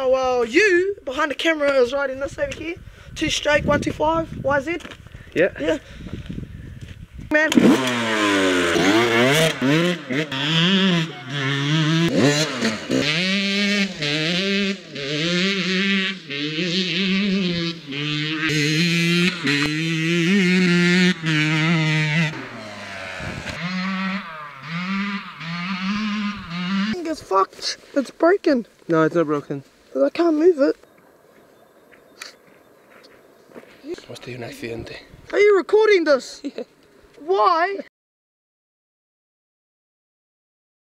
Oh well, you behind the camera is riding this over here. Two stroke, one two five, YZ. Yeah. Yeah. Man. It's fucked. It's broken. No, it's not broken. But I can't move it. Måste ju un accidente. Are you recording this? Why?